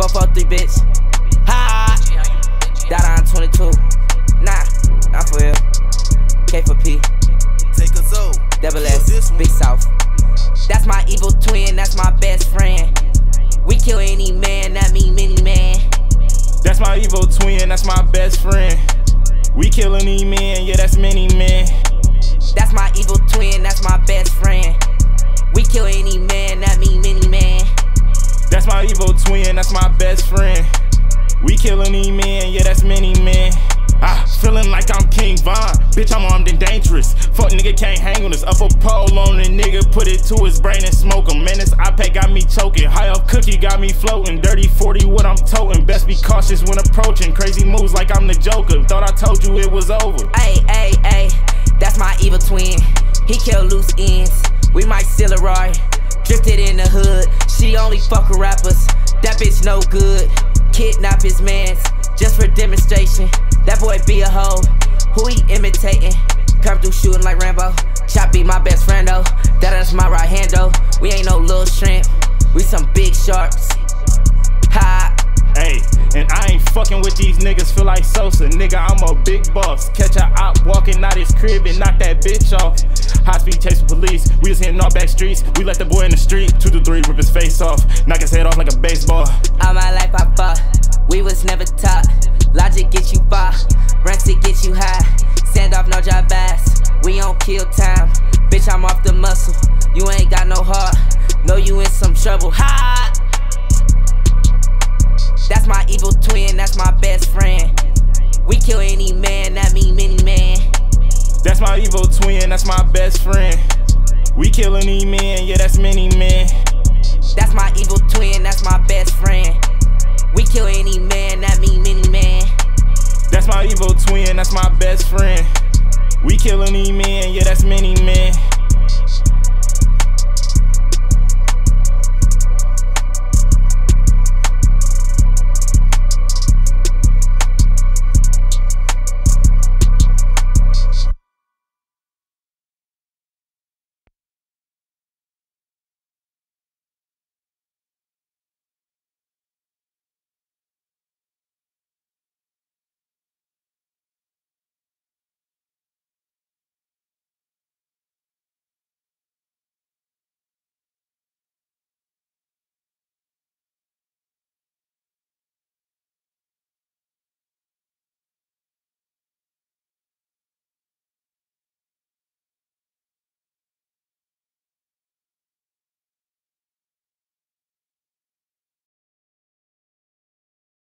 443 bitch. Ha! Dada on 22. Nah, not for real. K for P. Take a zo. Double S. Big South. That's my evil twin, that's my best friend. We kill any man, that mean many man. That's my evil twin, that's my best friend. We kill any man, yeah, that's many men. That's my evil twin, that's my best friend. We kill any man, that mean many my evil twin, that's my best friend. We killing these men, yeah, that's many men. Ah, feeling like I'm King Von. Bitch, I'm armed and dangerous. Fuck nigga can't hang on us. Up a pole on a nigga, put it to his brain and smoke him. Man, this iPad got me choking. High up cookie got me floating. Dirty 40, what I'm toting. Best be cautious when approaching. Crazy moves like I'm the Joker. Thought I told you it was over. Ayy, ayy, ayy, that's my evil twin. He kill loose ends. We might steal a Rari. Drifted in the hood. She only fuckin' rappers. That bitch no good. Kidnap his mans just for demonstration. That boy be a hoe. Who he imitating? Come through shooting like Rambo. Chop be my best friend though. That is my right hand though. We ain't no little shrimp. We some big sharks. And I ain't fucking with these niggas, feel like Sosa. Nigga, I'm a big boss. Catch a op walking out his crib and knock that bitch off. High speed chase with police. We was hitting all back streets. We let the boy in the street. Two to three, rip his face off. Knock his head off like a baseball. All my life I fought. We was never taught. Logic get you far. Ranks to get you high. Stand off, no job ass. We on kill time. Bitch, I'm off the muscle. You ain't got no heart. Know you in some trouble. Ha! Kill any man, that mean many man. That's my evil twin, that's my best friend. We kill any man, yeah, that's many men. That's my evil twin, that's my best friend. We kill any man, that mean many man. That's my evil twin, that's my best friend. We killing these men, yeah, that's many men.